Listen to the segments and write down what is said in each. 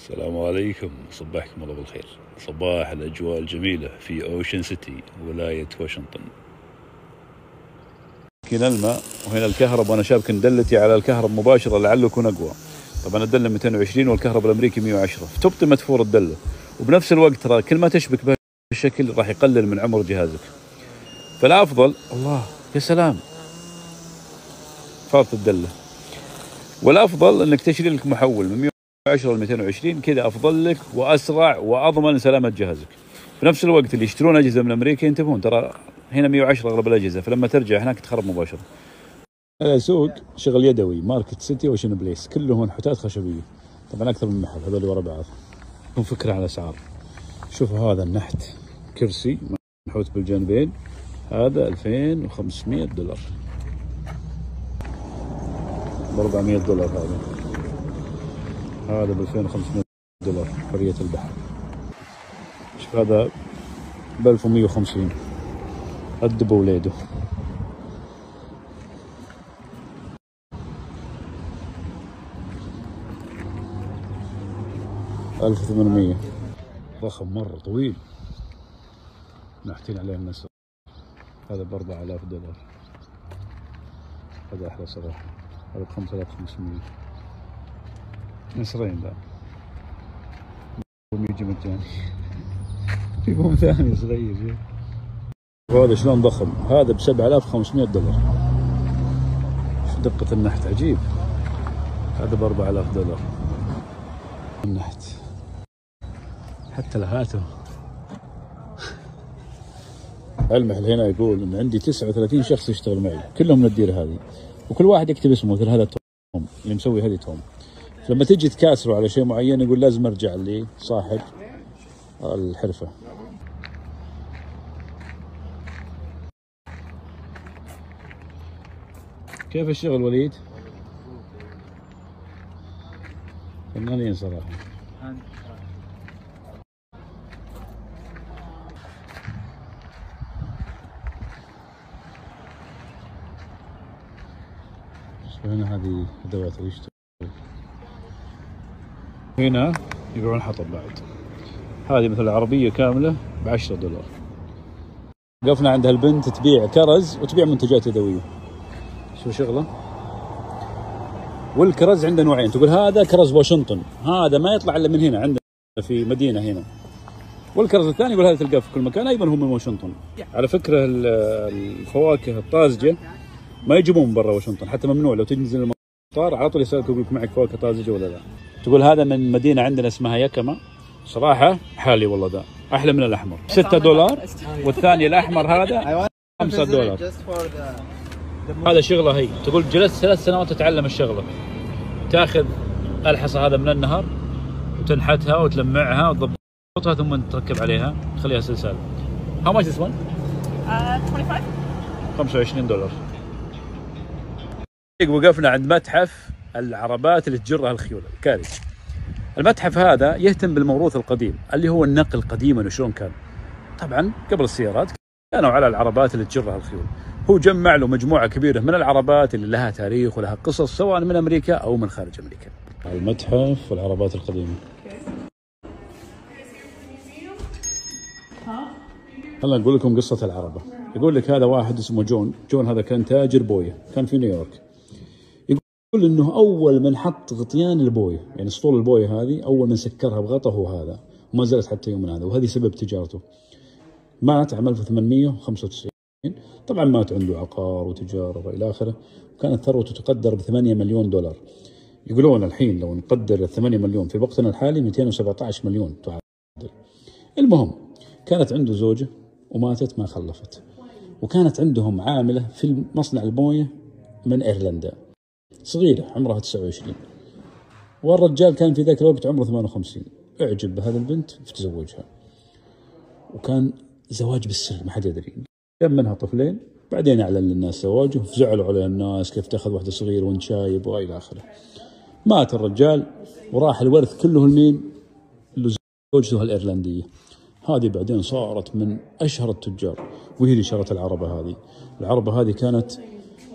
السلام عليكم. صباحكم الله بالخير. صباح الأجواء الجميلة في أوشن سيتي ولاية واشنطن هنا الماء وهنا الكهرب وأنا شابك دلتي على الكهرب مباشرة لعله يكون أقوى. طبعا الدلة 220 والكهرب الأمريكي 110 فتبطي مدفور الدلة. وبنفس الوقت ترى كل ما تشبك بهالشكل راح يقلل من عمر جهازك. فالأفضل الله يا سلام. فارت الدلة. والأفضل أنك تشتري لك محول من 110 ل 220 كذا أفضل لك وأسرع وأضمن سلامة جهازك. في نفس الوقت اللي يشترون أجهزة من أمريكا ينتبهون ترى هنا 110 أغلب الأجهزة فلما ترجع هناك تخرب مباشرة. هذا سوق شغل يدوي market سيتي وشن بليس كلهم منحوتات خشبية. طبعا أكثر من محل هذول ورا بعض. لهم فكرة على الاسعار. شوفوا هذا النحت كرسي منحوت بالجانبين هذا 2500 دولار. ب 400 دولار هذا. هذا ب 2500 دولار حرية البحر. شوف هذا ب 1150 الدب ووليده ألف وثمانمية. ضخم مرة طويل. نحتين عليه الناس هذا بأربعة آلاف دولار. هذا أحلى صراحة. هذا بخمسة آلاف وخمسمية نسرين ذا يجي مجاني في بوم ثاني صغير. وهذا شلون ضخم؟ هذا ب 7500 دولار. شوف دقة النحت؟ عجيب. هذا ب 4000 دولار. النحت. حتى لهاته المحل هنا يقول إن عندي 39 شخص يشتغل معي. كلهم من الديره هذه. وكل واحد يكتب اسمه مثل هذا توم. اللي مسوي هذه توم. لما تجي تكاسره على شيء معين يقول لازم ارجع لصاحب الحرفة. كيف الشغل وليد؟ فنانين صراحة. هنا هذه أدوات الاشتراك هنا يبيعون حطب بعد. هذه مثل عربية كاملة ب 10 دولار. وقفنا عند هالبنت تبيع كرز وتبيع منتجات يدوية. شو شغلة؟ والكرز عنده نوعين. تقول هذا كرز واشنطن. هذا ما يطلع إلا من هنا عندنا في مدينة هنا. والكرز الثاني يقول هذا تلقاه في كل مكان أيضا هو من واشنطن. على فكرة الفواكه الطازجة ما يجيبون من برا واشنطن حتى ممنوع. لو تنزل المطار على طول يسألك يقول لك معك فواكه طازجة ولا لا. تقول هذا من مدينة عندنا اسمها ياكيما. صراحة حالي والله ذا. أحلى من الأحمر. 6 دولار والثاني الأحمر هذا 5 دولار. هذا شغلة هي. تقول جلست ثلاث سنوات تتعلم الشغلة. تاخذ الحصى هذا من النهر وتنحتها وتلمعها وتضبطها ثم تركب عليها. تخليها سلسال How much this one? Uh, 25? 25 دولار. وقفنا عند متحف. العربات اللي تجرها الخيول ال carriage المتحف هذا يهتم بالموروث القديم اللي هو النقل قديما وشلون كان. طبعا قبل السيارات كانوا على العربات اللي تجرها الخيول. هو جمع له مجموعة كبيرة من العربات اللي لها تاريخ ولها قصص سواء من أمريكا أو من خارج أمريكا. المتحف والعربات القديمة. هلا نقول لكم قصة العربة. يقول لك هذا واحد اسمه جون. جون هذا كان تاجر بوية كان في نيويورك. يقول إنه أول من حط غطيان البوية يعني اسطول البوية هذه أول من سكرها بغطا هو هذا وما زالت حتى يومنا هذا وهذه سبب تجارته. مات عام 1895 طبعا مات عنده عقار وتجارة وإلى آخره وكانت ثروته تقدر ب 8 مليون دولار. يقولون الحين لو نقدر ال 8 مليون في وقتنا الحالي 217 مليون تعادل. المهم كانت عنده زوجة وماتت ما خلفت وكانت عندهم عاملة في مصنع البوية من إيرلندا. صغيرة عمرها 29 والرجال كان في ذاك الوقت عمره 58 اعجب بهذه البنت فتزوجها وكان زواج بالسر ما حد يدري. جاب منها طفلين؟ بعدين أعلن للناس زواجه فزعلوا عليه الناس كيف تأخذ واحدة صغيرة وانت شايب وإلى آخره. مات الرجال وراح الورث كله لمين؟ لزوجته الإيرلندية. هذه بعدين صارت من أشهر التجار وهي اللي شرت العربة هذه. العربة هذه كانت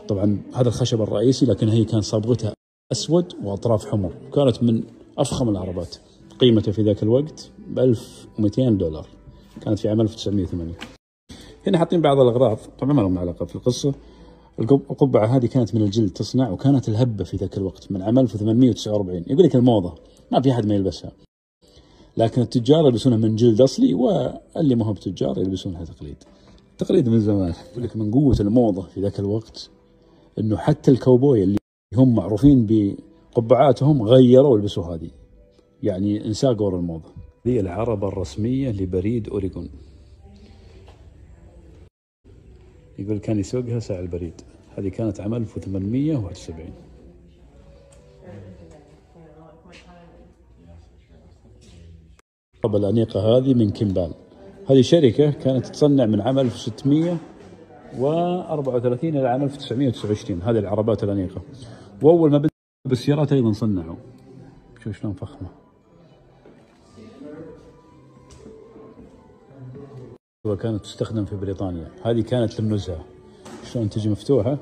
طبعا هذا الخشب الرئيسي لكن هي كان صبغتها أسود وأطراف حمر كانت من أفخم العربات. قيمته في ذاك الوقت ب 1200 دولار. كانت في عام 1980 هنا حاطين بعض الأغراض طبعا ما لهم علاقة في القصة القب- القبعة هذه كانت من الجلد تصنع وكانت الهبة في ذاك الوقت من عام 1849 يقول لك الموضة ما في أحد ما يلبسها. لكن التجار يلبسونها من جلد أصلي واللي ما هو بتجار يلبسونها تقليد. تقليد من زمان. يقول لك من قوة الموضة في ذاك الوقت إنه حتى الكوبوي اللي هم معروفين بقبعاتهم غيروا يلبسوا هذه. يعني انساقوا ورا الموضه هذه العربه الرسمية لبريد أوريغون. يقول كان يسوقها ساعة البريد. هذه كانت عام 1871 العربة الأنيقة هذه من كيمبال. هذه شركة كانت تصنع من عام 1634 إلى عام 1929 هذه العربات الأنيقة. وأول ما بدأوا بالسيارات أيضا صنعوا. شوف شلون فخمة. وكانت تستخدم في بريطانيا. هذه كانت للنزهة. شلون تجي مفتوحة؟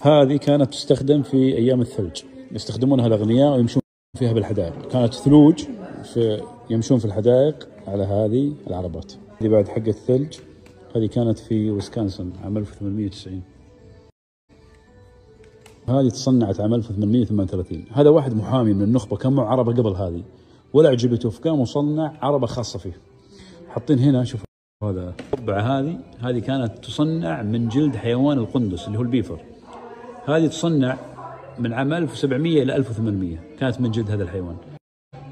هذه كانت تستخدم في أيام الثلج. يستخدمونها الأغنياء ويمشون فيها بالحدائق. كانت ثلوج في يمشون في الحدائق على هذه العربات. هذه بعد حق الثلج. هذه كانت في ويسكونسن عام 1890 هذه تصنعت عام 1838 هذا واحد محامي من النخبة كان معه عربة قبل هذه ولا عجبته فقام وصنع عربة خاصة فيه. حاطين هنا شوف هذا. القبعة هذه هذه كانت تصنع من جلد حيوان القندس اللي هو البيفر. هذه تصنع من عام 1700 إلى 1800 كانت من جلد هذا الحيوان.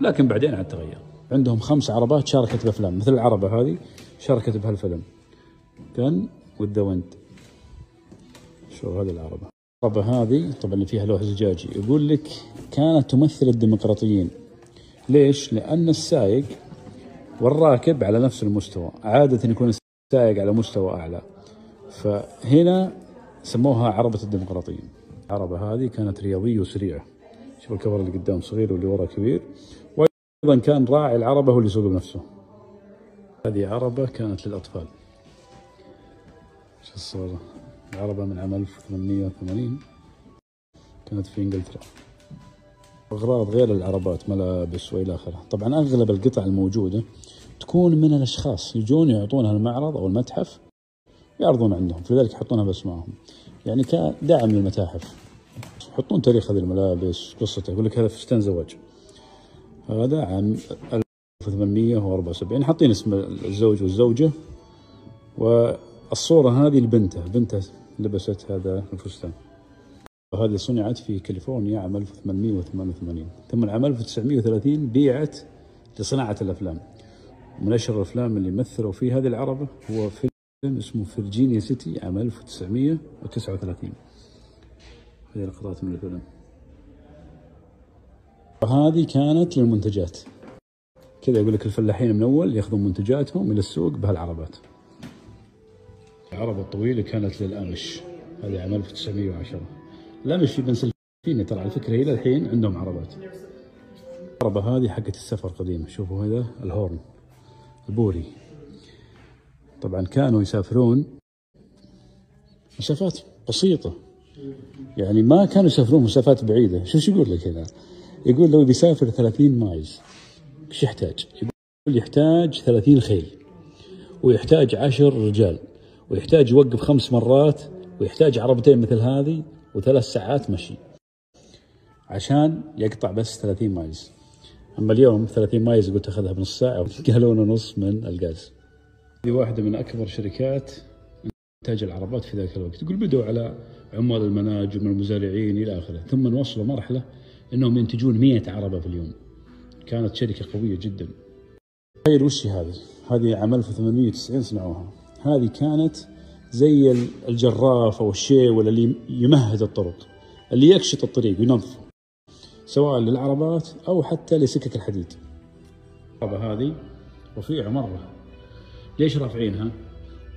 لكن بعدين عاد تغير. عندهم خمس عربات شاركت بأفلام مثل العربة هذه شاركت بهالفيلم. كان وذ ذا ويند شو هذه العربة؟ العربة هذه طبعا اللي فيها لوح زجاجي يقول لك كانت تمثل الديمقراطيين. ليش؟ لأن السائق والراكب على نفس المستوى. عادة يكون السائق على مستوى أعلى. فهنا سموها عربة الديمقراطيين. العربة هذه كانت رياضية وسريعة. شوف الكفر اللي قدام صغير واللي ورا كبير. وأيضا كان راعي العربة هو اللي يسوق بنفسه. هذه عربة كانت للأطفال. الصورة العربة من عام 1880 كانت في إنجلترا. أغراض غير العربات ملابس وإلى آخره. طبعا أغلب القطع الموجودة تكون من الأشخاص. يجون يعطونها المعرض أو المتحف يعرضون عندهم. فلذلك يحطونها باسمائهم يعني كدعم للمتاحف. يحطون تاريخ هذه الملابس قصته. يقول لك هذا فستان زواج. هذا عام 1874 حاطين اسم الزوج والزوجة والصورة هذه لبنته. بنته لبست هذا الفستان. وهذه صنعت في كاليفورنيا عام 1888 ثم عام 1930 بيعت لصناعة الأفلام. من أشهر الأفلام اللي مثلوا فيه هذه العربة هو فيلم اسمه فرجينيا سيتي عام 1939 هذه لقطات من الفيلم. وهذه كانت للمنتجات. كذا يقول لك الفلاحين من أول ياخذون منتجاتهم إلى السوق بهالعربات. العربة الطويلة كانت للأمش. هذه عام 1910 الأمش في بنسلفانيا ترى على فكرة إلى الحين عندهم عربات. العربة هذه حقت السفر قديمة. شوفوا هذا ال horn البوري. طبعا كانوا يسافرون مسافات بسيطة. يعني ما كانوا يسافرون مسافات بعيدة. شو شو يقول لك هنا يقول لو بيسافر 30 miles إيش يحتاج؟ يقول يحتاج 30 خيل ويحتاج عشر رجال. ويحتاج يوقف خمس مرات ويحتاج عربتين مثل هذه وثلاث ساعات مشي. عشان يقطع بس 30 miles أما اليوم 30 miles قلت أخذها بنص ساعة جالون ونص من الغاز هذه واحدة من أكبر شركات إنتاج العربات في ذاك الوقت. يقول بدوا على عمال المناجم المزارعين إلى آخره. ثم وصلوا مرحلة إنهم ينتجون 100 عربة في اليوم. كانت شركة قوية جدا. تخيل وش هذه؟ هذه عام 1890 صنعوها. هذه كانت زي الجراف أو الشيول اللي يمهد الطرق اللي يكشط الطريق وينظفه سواء للعربات أو حتى لسكك الحديد. هذه رفيعة مرة. ليش رافعينها؟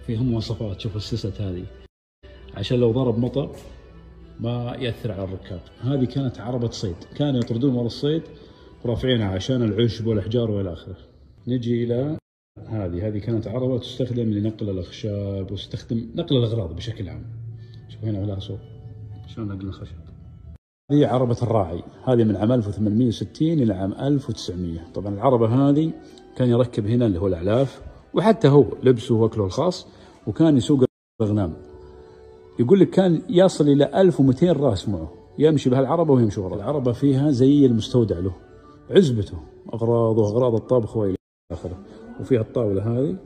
فيها مواصفات شوف السست هذه. عشان لو ضرب مطر ما يأثر على الركاب. هذه كانت عربة صيد. كانوا يطردون ورا الصيد ورافعينها عشان العشب والإحجار وإلى آخره. نجي إلى هذه هذه كانت عربة تستخدم لنقل الأخشاب وتستخدم نقل الأغراض بشكل عام. شوف هنا على صوت شلون نقل الخشب هذه عربة الراعي. هذه من عام 1860 إلى عام 1900 طبعا العربة هذه كان يركب هنا اللي هو الأعلاف وحتى هو لبسه وأكله الخاص وكان يسوق الأغنام. يقول لك كان يصل إلى 1200 راس معه. يمشي بهالعربة ويمشي ورا العربة فيها زي المستودع له عزبته أغراض وأغراض الطبخ وإلى آخره. وفيها الطاولة هذه.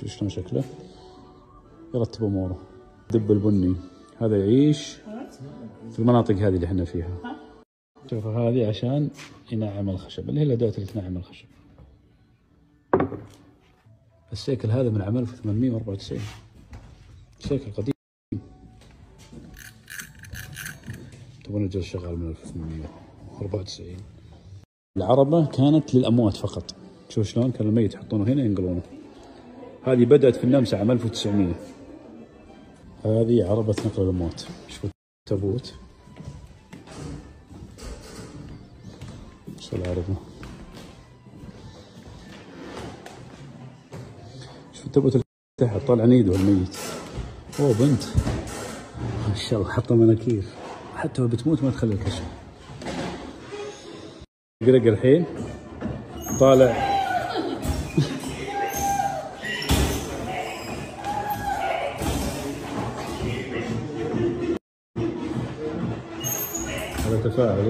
شوف شلون شكله؟ يرتب أموره. دب البني. هذا يعيش في المناطق هذه اللي إحنا فيها. شوف هذه عشان ينعم الخشب. اللي هي الأدوات اللي تنعم الخشب. السيكل هذا من عام 1894 سيكل قديم. تبون الجلس شغال من 1894 العربة كانت للأموات فقط. شوف شلون كان الميت يحطونه هنا ينقلونه. هذه بدأت في النمسا عام 1900 هذه عربة نقل الأموات شوف التابوت شو العربة؟ شوف التابوت تحت طالع نيده الميت أوه بنت. ما شاء الله حاطه مناكير. حتى لو بتموت ما تخلي الكشف قرق الحين. طالع.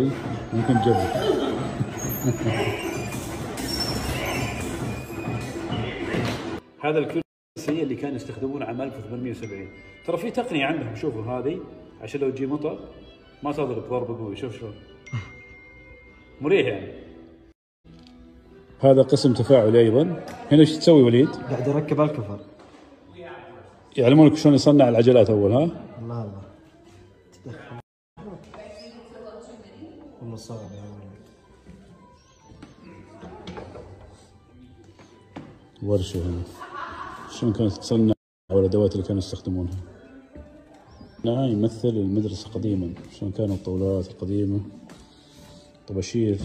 هذا تفاعلي ممكن تجرب. هذا الكرسي اللي كانوا يستخدمونه عام 1870 ترى في تقنية عندهم شوفوا هذه عشان لو تجي مطر ما تضرب ضربه قوي شوف شلون. مريح يعني. هذا قسم تفاعلي أيضا. هنا إيش تسوي وليد؟ قاعد أركب الكفر. يعلمونك شلون يصنع العجلات أول ها؟ الله الله. والله صعب يا ولد. ورشة هنا. شلون كانت تصنع والادوات اللي كانوا يستخدمونها؟ هنا يمثل المدرسة قديما. شلون كانت الطاولات القديمة؟ طباشير.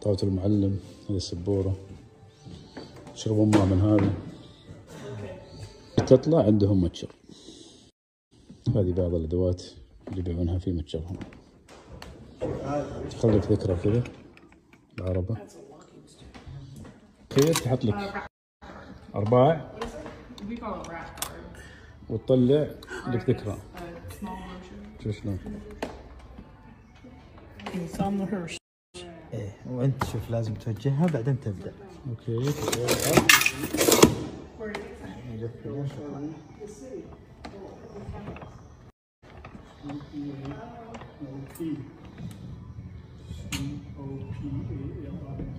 طاولة المعلم هذه السبورة. يشربون ماء من هذا. تطلع عندهم متجر. هذه بعض الأدوات. اللي يبيعونها في متجرهم. تخليك ذكرى كذا العربة. خير تحط لك؟ أرباع. وتطلع لك ذكرى. شوف شلون. إيه وأنت شوف لازم توجهها بعدين تبدأ. أوكي.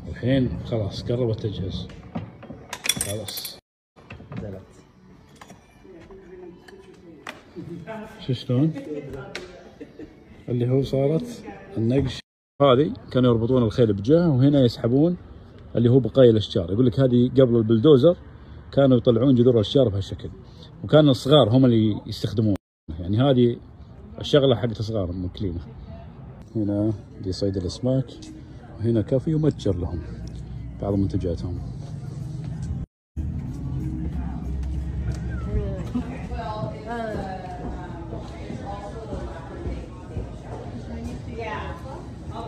الحين خلاص قربت تجهز. خلاص. بدلت شو شلون؟ اللي هو صارت النقش. هذه كانوا يربطون الخيل بجهه وهنا يسحبون اللي هو بقايا الأشجار. يقول لك هذه قبل البلدوزر كانوا يطلعون جذور الأشجار بهالشكل وكان الصغار هم اللي يستخدمون يعني هذه الشغلة حقت صغار موكلينه هنا دي صيد الأسماك وهنا كافي ومتجر لهم بعض منتجاتهم.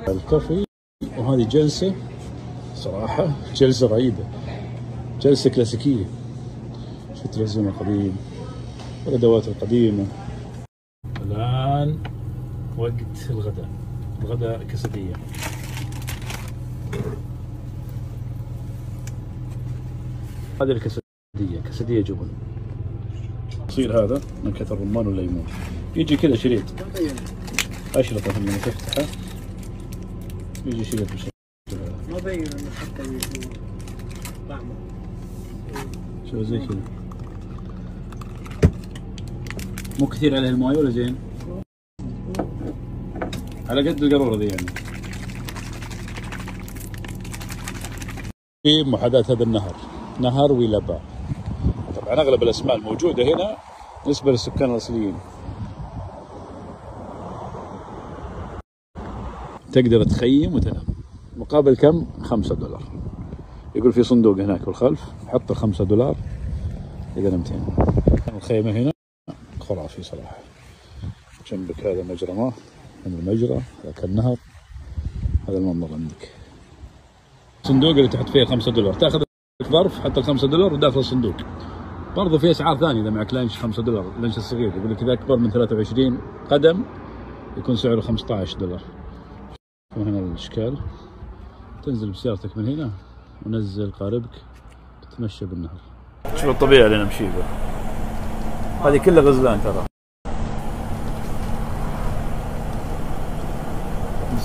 الكوفي وهذه جلسة صراحة جلسة رهيبة. جلسة كلاسيكية. شو التلفزيون القديم والأدوات القديمة. وقت الغداء. الغداء كسدية. هذه الكسدية. كسدية جبن. يصير هذا من كثر الرمان والليمون يجي كذا شريط. أشرطة لما تفتحه. يجي شريط ما بين إنه حتى طعمه. شو زي كذا. مو كثير عليه الماي ولا زين؟ على قد القارورة ذي يعني. في محاذاة هذا النهر نهر ويلابا طبعا أغلب الأسماء الموجودة هنا بالنسبة للسكان الأصليين. تقدر تخيم وتنام مقابل كم؟ خمسة دولار. يقول في صندوق هناك بالخلف حط الخمسة دولار إذا نمت هنا الخيمة هنا خرافي صراحة. جنبك هذا مجرى ماء هذا المجرى ذاك النهر. هذا المنظر عندك. الصندوق اللي تحط فيه 5 دولار تاخذ ظرف حط ال 5 دولار وداخل الصندوق. برضو في أسعار ثانية إذا معك لانش 5 دولار اللانش الصغير. يقول لك إذا أكبر من 23 قدم يكون سعره 15 دولار. وهنا الإشكال. تنزل بسيارتك من هنا ونزل قاربك تتمشى بالنهر. شوف الطبيعه اللي نمشي به؟ هذه كلها غزلان ترى.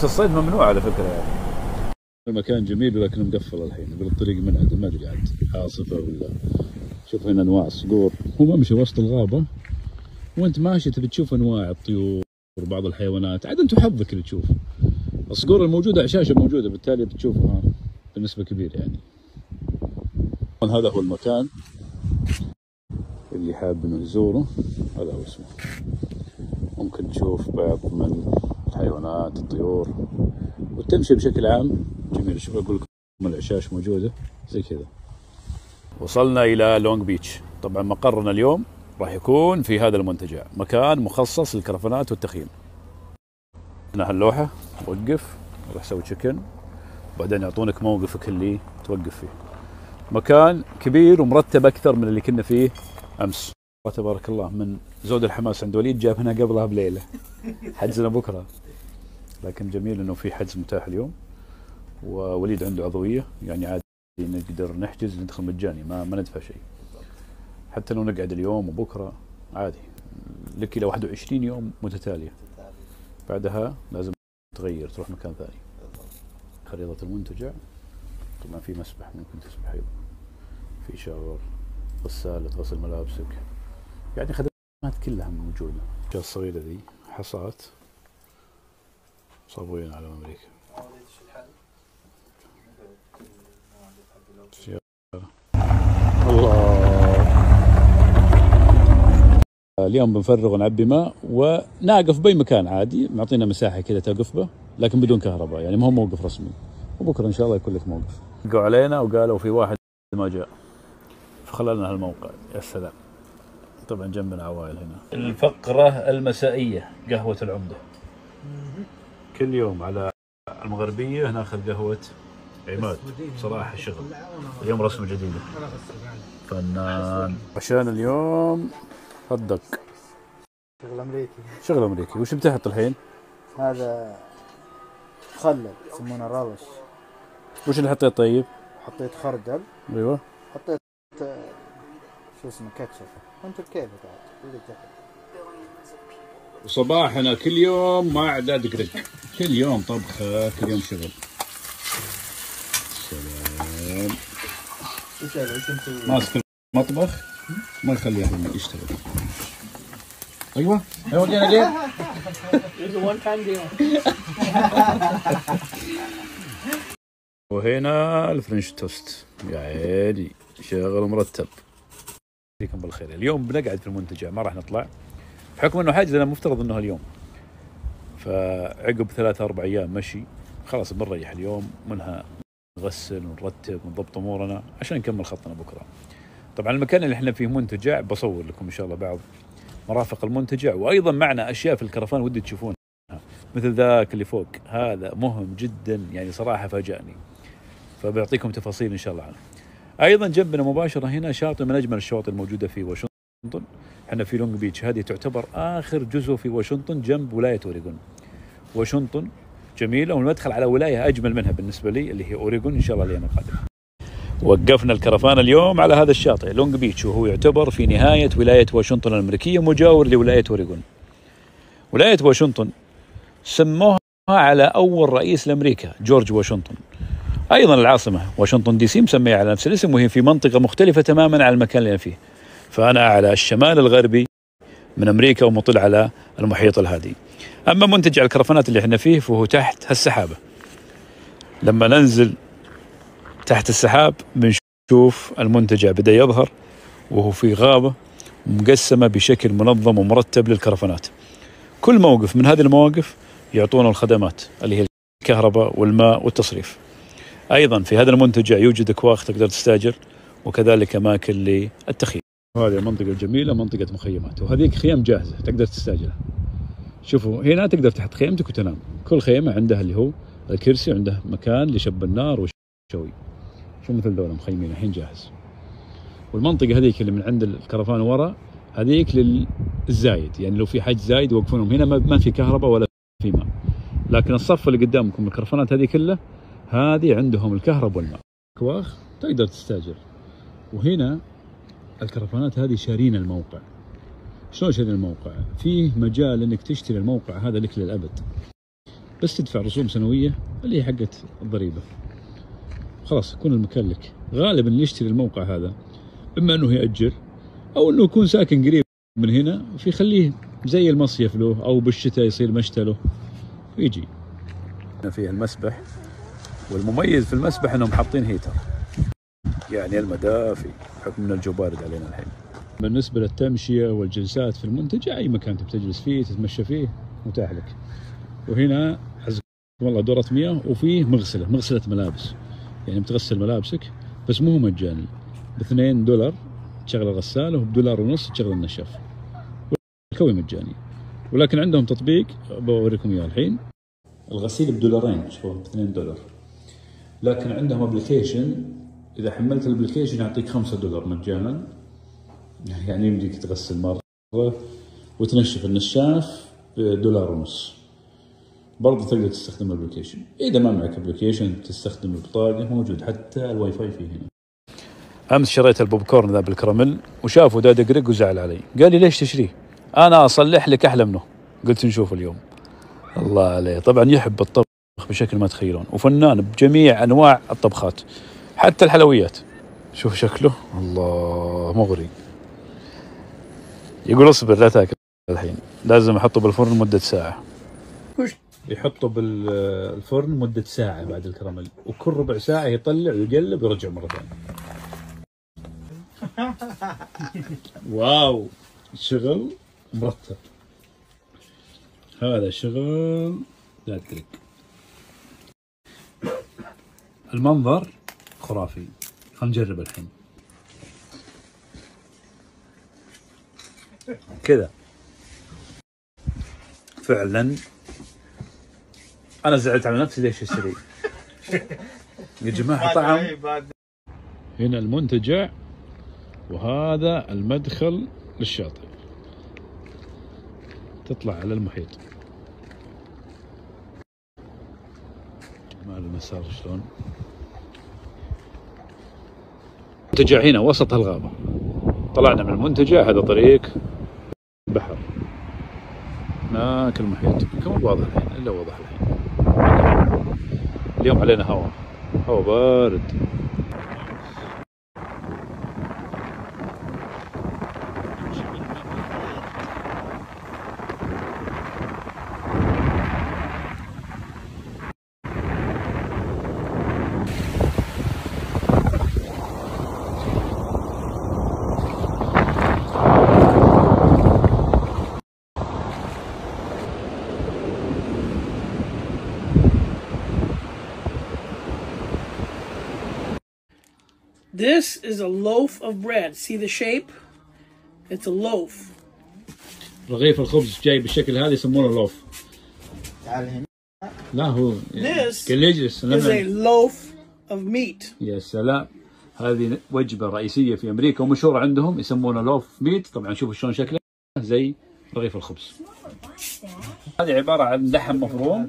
بس الصيد ممنوع على فكرة يعني. المكان جميل لكنه مقفل الحين يقول الطريق منعدم ما ادري عاد عاصفة ولا شوف هنا أنواع الصقور. هو ممشي وسط الغابة وأنت ماشي تبي تشوف أنواع الطيور وبعض الحيوانات. عاد أنت حظك اللي تشوف. الصقور الموجودة عشاشه موجودة بالتالي بتشوفها بنسبة كبيرة يعني. هذا هو المكان اللي حاب إنه يزوره. هذا هو اسمه. ممكن تشوف بعض من الحيوانات الطيور. وتمشي بشكل عام. جميل. شوف أقول لكم؟ العشاش موجودة. زي كذا. وصلنا إلى لونج بيتش. طبعا مقرنا اليوم راح يكون في هذا المنتجع. مكان مخصص للكرفانات والتخييم. هنا هاللوحه وقف. روح سوي تشيكن بعدين يعطونك موقفك اللي توقف فيه. مكان كبير ومرتب أكثر من اللي كنا فيه أمس. تبارك الله. من زود الحماس عند وليد جاب هنا قبلها بليلة. حجزنا بكرة. لكن جميل إنه في حجز متاح اليوم ووليد عنده عضوية يعني عادي نقدر نحجز ندخل مجاني ما ما ندفع شيء. حتى لو نقعد اليوم وبكرة عادي. لك إلى 21 يوم متتالية. بعدها لازم تغير تروح مكان ثاني. خريطة المنتجع طبعا في مسبح ممكن تسبح أيضا. في شاور غسالة تغسل ملابسك. يعني خدمات كلها موجودة. الصغيرة ذي حصات صابوين على أمريكا. الله. اليوم بنفرغ ونعبي ماء ونقف بأي مكان عادي. معطينا مساحة كذا توقف به لكن بدون كهرباء. يعني ما هو موقف رسمي. وبكرة إن شاء الله يكون لك موقف. دقوا علينا وقالوا في واحد ما جاء. فخللنا هالموقع يا سلام. طبعا جنبنا عوائل هنا. الفقرة المسائية قهوة العمدة. كل يوم على المغربية ناخذ قهوة عماد. صراحة شغل. اليوم رسمة جديدة فنان عشان اليوم الدق شغل أمريكي. شغل أمريكي. وش بتحط الحين؟ هذا مخلل يسمونه رابش. وش اللي حطيت طيب؟ حطيت خردل. أيوه. حطيت آه، شو اسمه كاتشب. أنت بكيفك؟ عاد اللي تحب وصباحنا كل يوم ما عدا دقدق كل يوم طبخة كل يوم شغل. سلام. ماسك المطبخ ما يخلي أحد يشتغل. أيوه. أيوه ودينا ليه؟ وهنا الفرنش توست. يا عيني شغل مرتب. فيكم بالخير. اليوم بنقعد في المنتجع. ما راح نطلع. بحكم إنه حاجز أنا مفترض إنه اليوم فعقب ثلاثة أربع أيام مشي خلاص بنريح اليوم منها نغسل ونرتب ونضبط أمورنا عشان نكمل خطنا بكرة طبعا المكان اللي إحنا فيه منتجع بصور لكم إن شاء الله بعض مرافق المنتجع وأيضا معنا أشياء في الكرفان ودي تشوفونها مثل ذاك اللي فوق هذا مهم جدا يعني صراحة فاجأني فبيعطيكم تفاصيل إن شاء الله عنه. أيضا جنبنا مباشرة هنا شاطئ من أجمل الشواطئ الموجودة في واشنطن. إحنا في لونج بيتش هذه تعتبر آخر جزء في واشنطن جنب ولاية أوريغون. واشنطن جميلة والمدخل على ولاية أجمل منها بالنسبة لي اللي هي أوريغون إن شاء الله الأيام القادمة. وقفنا الكرفان اليوم على هذا الشاطئ لونج بيتش وهو يعتبر في نهاية ولاية واشنطن الأمريكية مجاور لولاية أوريغون. ولاية واشنطن سموها على أول رئيس لأمريكا جورج واشنطن. أيضا العاصمة واشنطن دي سي مسمية على نفس الاسم وهي في منطقة مختلفة تماما عن المكان اللي أنا فيه. فأنا على الشمال الغربي من أمريكا ومطل على المحيط الهادي. أما منتجع الكرفانات اللي إحنا فيه فهو تحت السحابة. لما ننزل تحت السحاب بنشوف المنتجع بدأ يظهر وهو في غابة مقسمة بشكل منظم ومرتب للكرفانات. كل موقف من هذه المواقف يعطونا الخدمات اللي هي الكهرباء والماء والتصريف. أيضا في هذا المنتجع يوجد اكواخ تقدر تستاجر وكذلك أماكن للتخييم. هذه المنطقة الجميله منطقة مخيمات وهذيك خيام جاهزة تقدر تستأجرها. شوفوا هنا تقدر تحط خيمتك وتنام. كل خيمة عندها اللي هو الكرسي وعنده مكان لشب النار وشوي. شو مثل دولة مخيمين الحين جاهز. والمنطقة هذيك اللي من عند الكرفان ورا هذيك للزايد. يعني لو في حج زايد يوقفونهم. هنا ما- في كهرباء ولا في ماء. لكن الصف اللي قدامكم الكرفانات هذه كلها هذه عندهم الكهرباء والماء. كواخ تقدر تستأجر. وهنا الكرفانات هذه شارين الموقع. شلون شارين الموقع؟ فيه مجال إنك تشتري الموقع هذا لك للأبد. بس تدفع رسوم سنوية اللي هي حقت الضريبة. خلاص يكون المكان لك. غالبا اللي يشتري الموقع هذا إما إنه يأجر أو إنه يكون ساكن قريب من هنا فيخليه زي المصيف له أو بالشتاء يصير مشتى له. ويجي. فيه المسبح والمميز في المسبح إنهم حاطين هيتر يعني المدافي بحكم ان الجو بارد علينا الحين. بالنسبة للتمشية والجلسات في المنتجع أي مكان تبي تجلس فيه تتمشى فيه متاح لك. وهنا عزكم الله دورة مياه وفيه مغسلة مغسلة ملابس. يعني بتغسل ملابسك بس مو مجاني ب 2 دولار تشغل الغسالة وبدولار ونص تشغل النشاف الكوي مجاني. ولكن عندهم تطبيق بوريكم إياه الحين. الغسيل بدولارين شوف ب 2 دولار. لكن عندهم application إذا حملت ال application يعطيك 5 دولار مجانا. يعني يمديك تغسل مرة وتنشف النشاف بدولار ونص. برضه تقدر تستخدم ال application. إذا ما معك application تستخدم البطاقه موجود حتى الواي فاي فيه هنا. أمس شريت البوب كورن ذا بالكراميل وشافه دادا قرق وزعل علي. قال لي ليش تشريه؟ أنا أصلح لك أحلى منه. قلت نشوف اليوم. الله عليه. طبعا يحب الطبخ بشكل ما تخيلون. وفنان بجميع أنواع الطبخات. حتى الحلويات. شوف شكله. الله مغري يقول اصبر لا تاكل الحين. لازم احطه بالفرن مدة ساعة. وش؟ يحطه بالفرن مدة ساعة بعد الكراميل. وكل ربع ساعة يطلع ويقلب ويرجع مرة ثانية. واو. شغل مرتب. هذا شغل لا تدرك. المنظر. خرافي. خلينا نجرب الحين. كذا. فعلا. أنا زعلت على نفسي ليش أشتري. يا جماعة طعم. هنا المنتجع وهذا المدخل للشاطئ. تطلع على المحيط. جمال المسار شلون. منتجع هنا وسط الغابة. طلعنا من المنتجع هذا طريق بحر. هناك المحيط مو واضح الحين؟ إلا واضح الحين. اليوم علينا هواء هواء بارد This is a loaf of bread. See the shape? It's a loaf. رغيف الخبز جاي بالشكل هذا يسمونه لوف. تعال هنا. لا هو This is a loaf of meat. يا سلام. هذه وجبة رئيسية في أمريكا ومشهورة عندهم يسمونه لوف ميت طبعا شوفوا شلون شكله. زي رغيف الخبز. هذه عبارة عن لحم مفروم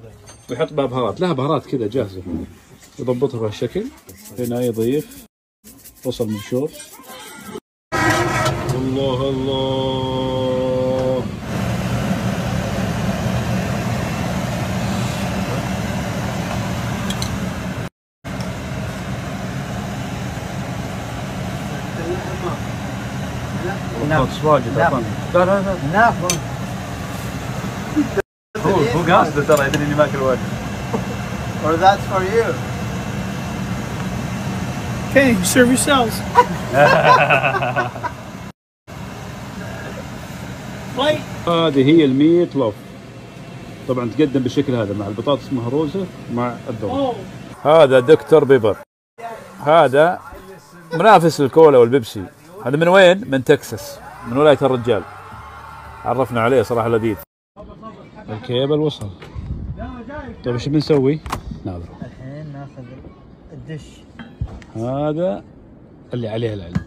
ويحط بها بهارات. لها بهارات كذا جاهزة. يضبطها بهالشكل. هنا يضيف بصل مبشور الله الله Enough. واجد لا. لا لا لا Enough. هو هو قاصده ترى يدري اني ماكل واجد Or that's for you. Okay, serve yourselves. هذه هي الـ meatloaf. طبعا تقدم بالشكل هذا مع البطاطس مهروسه مع Oh, هذا Dr Pepper. هذا منافس الكولا والبيبسي. هذا من وين؟ من تكساس من ولاية الرجال. عرفنا عليه صراحة لذيذ. الكيبل وصل. طيب إيش بنسوي؟ ناظر. الحين ناخذ الدش. هذا اللي عليه العلم.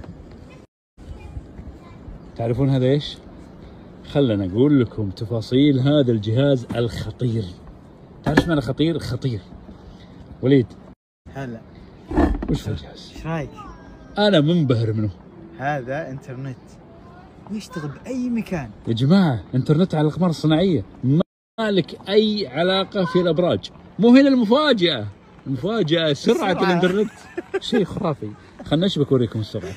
تعرفون هذا إيش؟ خلنا أقول لكم تفاصيل هذا الجهاز الخطير. تعرف إيش معنى خطير؟ خطير. وليد هلا. وش في الجهاز؟ إيش رأيك؟ أنا منبهر منه. هذا إنترنت. يشتغل بأي مكان. يا جماعة إنترنت على الأقمار الصناعية. ما لك أي علاقة في الأبراج. مو هنا المفاجأة. المفاجأة سرعة. الإنترنت. شيء خرافي. خلنا نشبك اوريكم السرعة.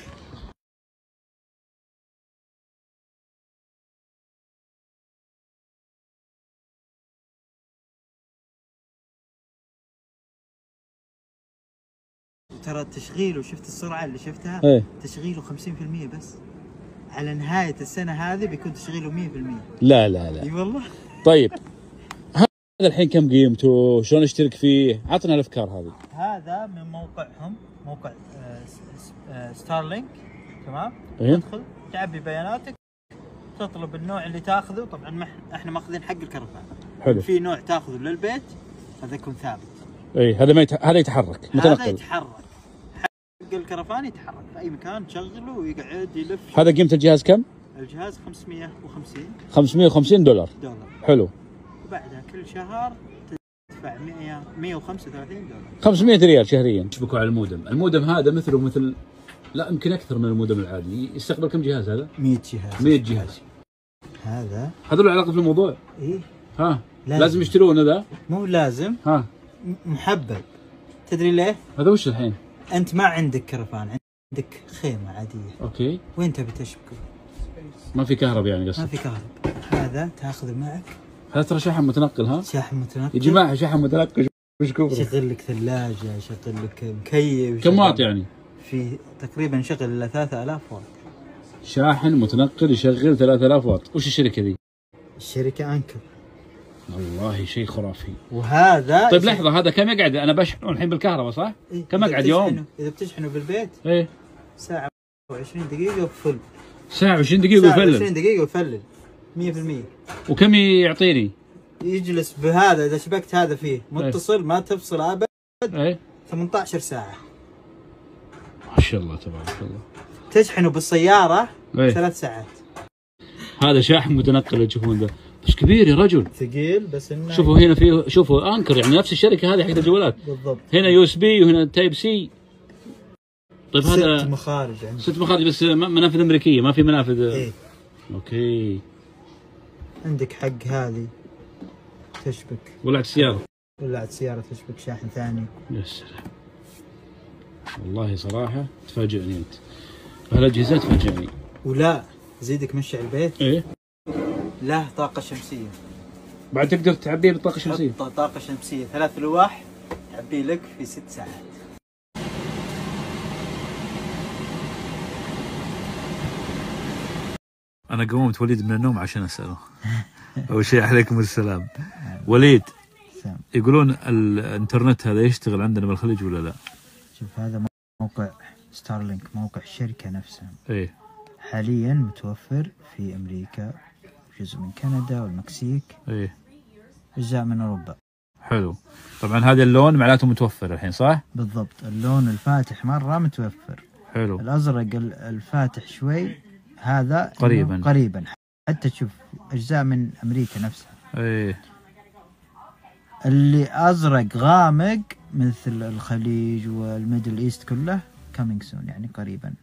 ترى تشغيله شفت السرعة اللي شفتها إيه. تشغيله 50% بس. على نهاية السنة هذه بيكون تشغيله 100% لا لا لا. إي والله. طيب. هذا الحين كم قيمته؟ شلون اشترك فيه؟ عطنا الأفكار هذه. هذا من موقعهم موقع آه، س- س- آه، ستارلينك تمام؟ إيه. تدخل تعبي بياناتك تطلب النوع اللي تاخذه. طبعا إحنا ماخذين حق الكرفان حلو. في نوع تاخذه للبيت هذا يكون ثابت. إيه هذا ما يت... هذا يتحرك هذا متنقل. يتحرك. حق الكرفان يتحرك في أي مكان تشغله ويقعد يلف هذا قيمة الجهاز كم؟ الجهاز 550 550 دولار. دولار حلو. وبعدها كل شهر تدفع 100 135 دولار 500 ريال شهريا. يشبكوا على المودم، المودم هذا مثله مثل لا يمكن أكثر من المودم العادي، يستقبل كم جهاز هذا؟ 100 جهاز 100 جهاز. هذا هذا له علاقة في الموضوع؟ إيه ها لازم. لازم, لازم يشترون ذا؟ مو لازم ها محبب تدري ليه؟ هذا وش الحين؟ أنت ما عندك كرفان عندك خيمة عادية okay وين تبي تشبكه؟ ما في كهرب يعني ما قصدي. في كهرب هذا تاخذه معك هذا ترى شحن متنقل ها؟ شاحن متنقل يا جماعة شحن متنقل وش كبره؟ يشغل لك ثلاجة يشغل لك مكيف كم واط يعني؟ في تقريبا شغل إلى 3000 واط شاحن متنقل يشغل 3000 واط، وش الشركة ذي؟ الشركة أنكر والله شيء خرافي. وهذا طيب لحظة هذا كم يقعد؟ أنا بشحنه الحين بالكهرباء صح؟ إيه، كم إذا أقعد يوم؟ إذا بتشحنه بالبيت إيه ساعة و20 دقيقة وفل ساعة 20 دقيقة ساعة ويفلل 20 دقيقة ويفلل 100% وكم يعطيني؟ يجلس بهذا إذا شبكت هذا فيه متصل ما تفصل أبد إيه 18 ساعة ما شاء الله تبارك الله. تشحنه بالسيارة إيه. ثلاث ساعات هذا شاحن متنقل تشوفون ذا بس كبير يا رجل؟ ثقيل بس إنه شوفوا هنا فيه شوفوا Anker يعني نفس الشركة هذه حقت الجوالات. بالضبط. هنا USB وهنا Type-C. طيب ست هذا مخارج عندك ست مخارج بس منافذ أمريكية ما في منافذ. إيه. okay. عندك حق هذه تشبك. ولعت السيارة. ولعت سيارة تشبك شاحن ثاني. يا سلام. والله صراحة تفاجئني أنت. هالاجهزه تفاجئني. ولا زيدك مشي على البيت. إيه. له طاقة شمسية. بعد تقدر تعبيه بالطاقة الشمسية. حط طاقة شمسية ثلاث لواح تعبيه لك في ست ساعات. أنا قومت وليد من النوم عشان أسأله. أول شيء عليكم السلام. وليد. يقولون الانترنت هذا يشتغل عندنا بالخليج ولا لا؟ شوف هذا موقع ستارلينك موقع الشركة نفسها. إيه. حاليا متوفر في أمريكا. جزء من كندا والمكسيك. إيه. اجزاء من أوروبا. حلو. طبعا هذا اللون معناته متوفر الحين صح؟ بالضبط. اللون الفاتح مرة متوفر. حلو. الأزرق ال- الفاتح شوي هذا قريباً. قريبا. حتى تشوف أجزاء من أمريكا نفسها. إيه. اللي أزرق غامق مثل الخليج وال Middle East كله coming soon يعني قريبا.